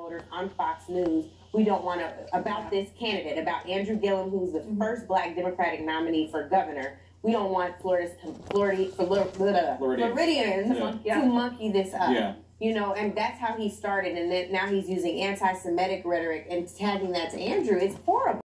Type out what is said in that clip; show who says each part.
Speaker 1: voters on Fox News. We don't want to about this candidate, about Andrew Gillum, who's the mm-hmm. first Black Democratic nominee for governor. We don't want Florida's Florida, Florida,
Speaker 2: Florida,
Speaker 1: Floridians
Speaker 2: Yeah.
Speaker 1: to monkey this up.
Speaker 2: Yeah.
Speaker 1: You know, and that's how he started, and then now he's using anti-Semitic rhetoric and tagging that to Andrew. It's horrible.